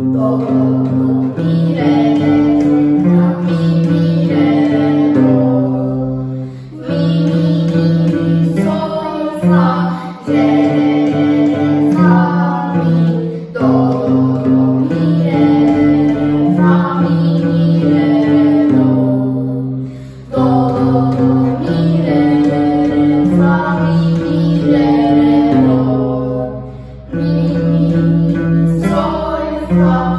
Do venire, ami mire voi, veni mi sozza, from